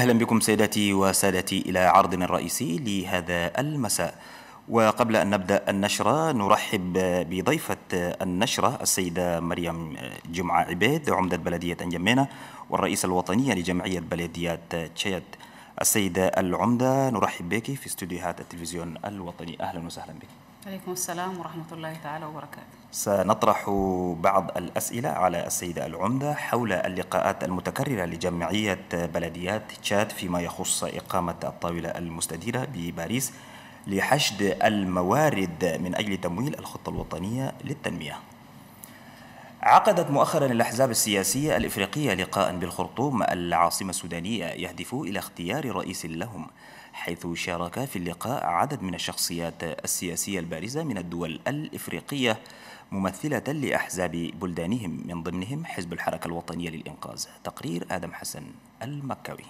أهلا بكم سيداتي وسادتي إلى عرضنا الرئيسي لهذا المساء. وقبل أن نبدأ النشرة نرحب بضيفة النشرة السيدة مريم جمعة عبيد عمدة بلدية أنجمينة والرئيسة الوطنية لجمعية بلديات تشيد. السيدة العمدة نرحب بك في استوديوهات التلفزيون الوطني. أهلا وسهلا بك. عليكم السلام ورحمة الله تعالى وبركاته. سنطرح بعض الأسئلة على السيدة العمدة حول اللقاءات المتكررة لجمعية بلديات تشاد فيما يخص إقامة الطاولة المستديرة بباريس لحشد الموارد من أجل تمويل الخطة الوطنية للتنمية. عقدت مؤخرا الأحزاب السياسية الإفريقية لقاء بالخرطوم العاصمة السودانية يهدف إلى اختيار رئيس لهم. حيث شارك في اللقاء عدد من الشخصيات السياسية البارزة من الدول الإفريقية ممثلة لأحزاب بلدانهم. من ضمنهم حزب الحركة الوطنية للإنقاذ. تقرير آدم حسن المكوي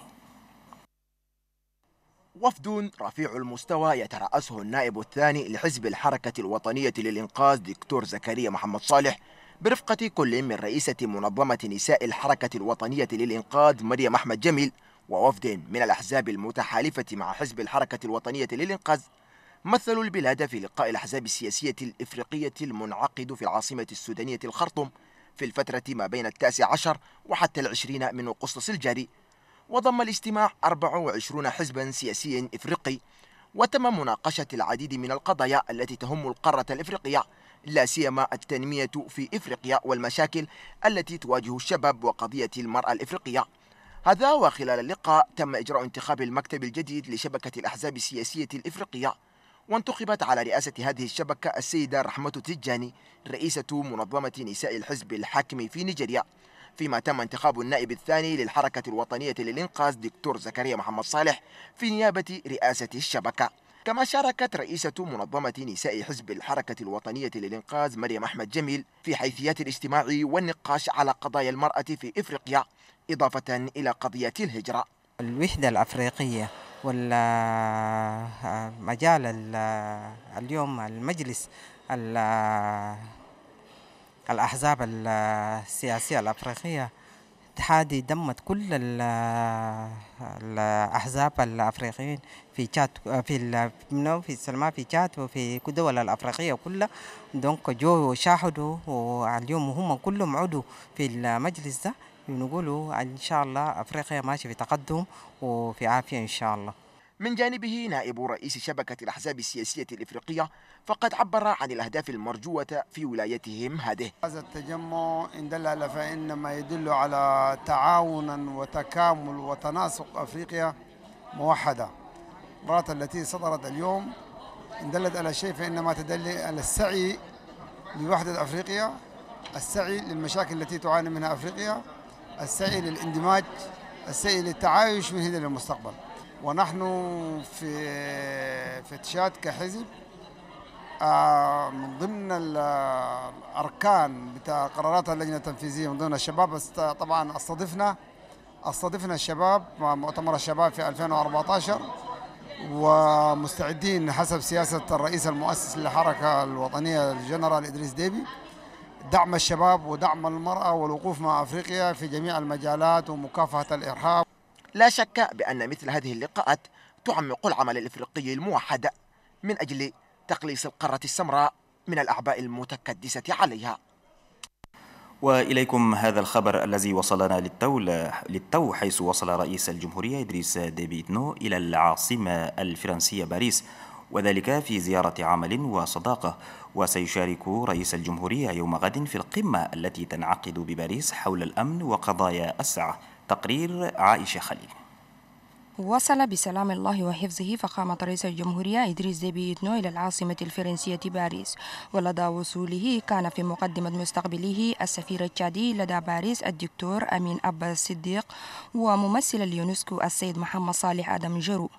وفد رفيع المستوى يترأسه النائب الثاني لحزب الحركة الوطنية للإنقاذ دكتور زكريا محمد صالح برفقة كل من رئيسة منظمة نساء الحركة الوطنية للإنقاذ مريم أحمد جميل ووفد من الأحزاب المتحالفة مع حزب الحركة الوطنية للإنقاذ مثلوا البلاد في لقاء الأحزاب السياسية الإفريقية المنعقد في العاصمة السودانية الخرطوم في الفترة ما بين التاسع عشر وحتى العشرين من أغسطس الجاري. وضم الاجتماع 24 حزبا سياسيا إفريقي وتم مناقشة العديد من القضايا التي تهم القارة الإفريقية لا سيما التنمية في إفريقيا والمشاكل التي تواجه الشباب وقضية المرأة الإفريقية. هذا وخلال اللقاء تم إجراء انتخاب المكتب الجديد لشبكة الأحزاب السياسية الإفريقية وانتخبت على رئاسة هذه الشبكة السيدة رحمة تجاني رئيسة منظمة نساء الحزب الحاكم في نيجيريا. فيما تم انتخاب النائب الثاني للحركة الوطنية للإنقاذ دكتور زكريا محمد صالح في نيابة رئاسة الشبكة. كما شاركت رئيسة منظمة نساء حزب الحركة الوطنية للإنقاذ مريم أحمد جميل في حيثيات الاجتماع والنقاش على قضايا المرأة في إفريقيا إضافة إلى قضية الهجرة. الوحدة الأفريقية والمجال اليوم المجلس الأحزاب السياسية الأفريقية اتحادي دمت كل الأحزاب الأفريقيين في تشاد في في سلمى في تشاد وفي الدول الأفريقية كلها. دونك جو شاهدوا واليوم هم كلهم عضو في المجلس ده. نقولوا إن شاء الله أفريقيا ماشية في تقدم وفي عافية إن شاء الله. من جانبه نائب رئيس شبكة الأحزاب السياسية الإفريقية فقد عبر عن الأهداف المرجوة في ولايتهم هذه. هذا التجمع إن دل فإنما يدل على تعاون وتكامل وتناسق أفريقيا موحدة. المرات التي صدرت اليوم إن دلت على شيء فإنما تدل على السعي لوحدة أفريقيا السعي للمشاكل التي تعاني منها أفريقيا السعي للاندماج السعي للتعايش من هنا للمستقبل ونحن في تشاد كحزب من ضمن الأركان بتاع قرارات اللجنة التنفيذية من ضمن الشباب طبعا أستضفنا أستضفنا الشباب مؤتمر الشباب في 2014 ومستعدين حسب سياسة الرئيس المؤسس للحركة الوطنية الجنرال إدريس ديبي. دعم الشباب ودعم المرأة والوقوف مع أفريقيا في جميع المجالات ومكافحة الإرهاب. لا شك بأن مثل هذه اللقاءات تعمق العمل الإفريقي الموحد من أجل تقليص القارة السمراء من الأعباء المتكدسة عليها. وإليكم هذا الخبر الذي وصلنا للتو, للتو حيث وصل رئيس الجمهورية إدريس ديبي إتنو إلى العاصمة الفرنسية باريس وذلك في زيارة عمل وصداقة. وسيشارك رئيس الجمهورية يوم غد في القمة التي تنعقد بباريس حول الأمن وقضايا الساعة. تقرير عائشة خليل. وصل بسلام الله وحفظه فخامة رئيس الجمهورية إدريس ديبي إتنو إلى العاصمة الفرنسية باريس ولدى وصوله كان في مقدمة مستقبليه السفير التشادي لدى باريس الدكتور أمين أبا الصديق وممثل اليونسكو السيد محمد صالح آدم جرو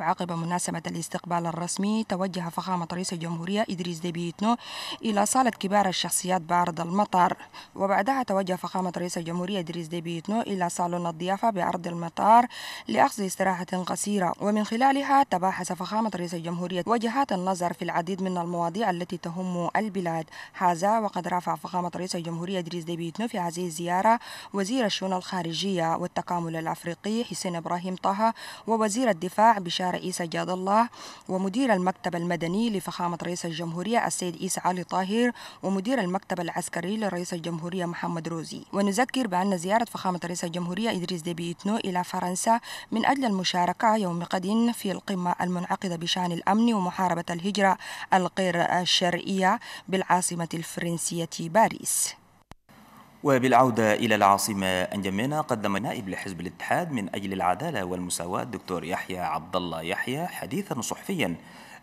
وعقب مناسبة الاستقبال الرسمي توجه فخامة رئيس الجمهورية إدريس ديبي إتنو إلى صالة كبار الشخصيات بأرض المطار. وبعدها توجه فخامة رئيس الجمهورية إدريس ديبي إتنو إلى صالون الضيافة بأرض المطار لأخذ استراحة قصيرة. ومن خلالها تباحث فخامة رئيس الجمهورية وجهات النظر في العديد من المواضيع التي تهم البلاد. هذا وقد رافق فخامة رئيس الجمهورية إدريس ديبي إتنو في هذه الزيارة وزير الشؤون الخارجية والتكامل الأفريقي حسين إبراهيم طه ووزير الدفاع بشار عيسى جاد الله ومدير المكتب المدني لفخامة رئيس الجمهورية السيد عيسى علي طاهر ومدير المكتب العسكري لرئيس الجمهورية محمد روزي. ونذكر بأن زيارة فخامة رئيس الجمهورية إدريس ديبي إتنو إلى فرنسا من أجل المشاركة يوم غد في القمة المنعقدة بشأن الأمن ومحاربة الهجرة الغير الشرعية بالعاصمة الفرنسية باريس. وبالعودة إلى العاصمة أنجمينا قدم نائب لحزب الاتحاد من أجل العدالة والمساواة. الدكتور يحيى عبد الله يحيى حديثا صحفيا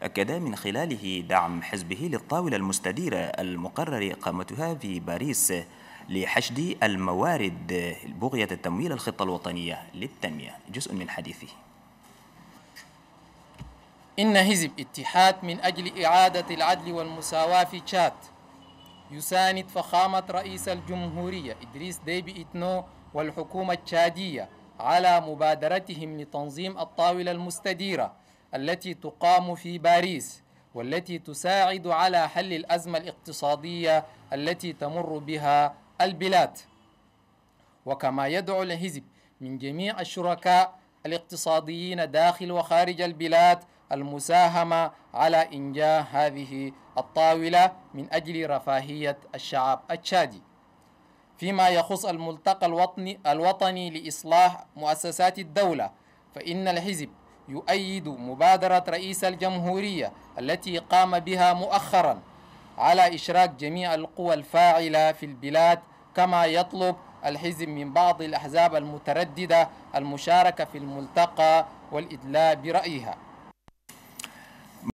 أكد من خلاله دعم حزبه للطاولة المستديرة المقرر إقامتها في باريس لحشد الموارد بغية التمويل الخطة الوطنية للتنمية. جزء من حديثه. إن حزب اتحاد من أجل إعادة العدل والمساواة في تشاد. يساند فخامة رئيس الجمهورية إدريس ديبي إتنو والحكومة التشادية على مبادرتهم لتنظيم الطاولة المستديرة التي تقام في باريس والتي تساعد على حل الأزمة الاقتصادية التي تمر بها البلاد. وكما يدعو الحزب من جميع الشركاء الاقتصاديين داخل وخارج البلاد المساهمة على إنجاح هذه الطاولة من أجل رفاهية الشعب التشادي. فيما يخص الملتقى الوطني, الوطني لإصلاح مؤسسات الدولة فإن الحزب يؤيد مبادرة رئيس الجمهورية التي قام بها مؤخرا على إشراك جميع القوى الفاعلة في البلاد كما يطلب الحزب من بعض الأحزاب المترددة المشاركة في الملتقى والإدلاء برأيها.